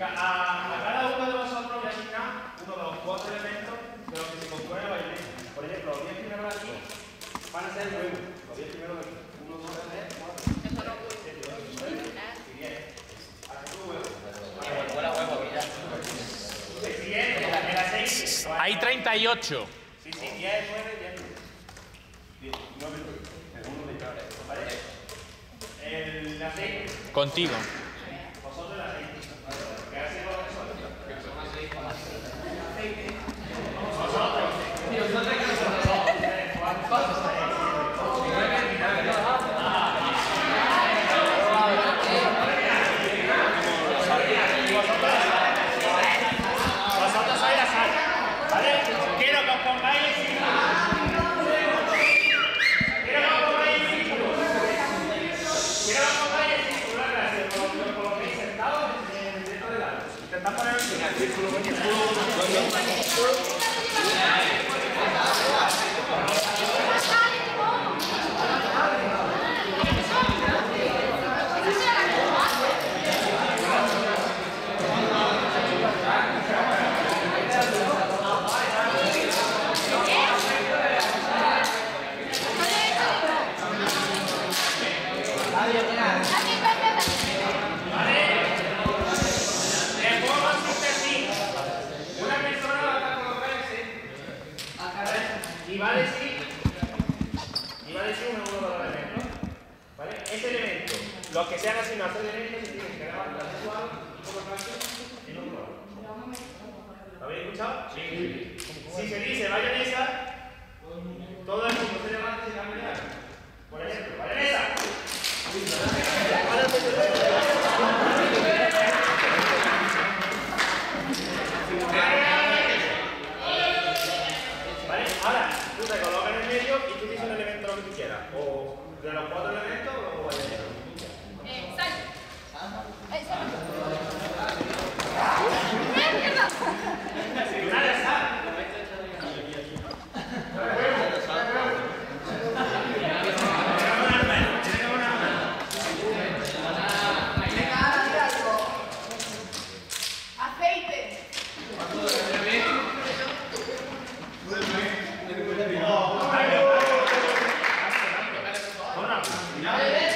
A, a cada uno de vosotros voy a asignar uno de los cuatro elementos de los que se compone la bayoneta. Por ejemplo, los 10 primeros de aquí van a ser huevos. Los 10 primeros de aquí. 1, 2, 3, 4, 5, 6, 7, 8, 9 y 10. Hasta tu huevo. El siguiente, el aceite. Hay 38. Sí, sí, 10, 9, 10. 10, 9, el uno de cada. ¿Vale? El aceite. Contigo. ¿Lo habéis escuchado? Sí. Si se dice bayonesa, todo Amen.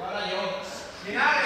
Ahora yo.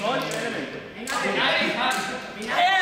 Come on, you're in it. Hey!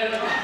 ¡Mayonesa!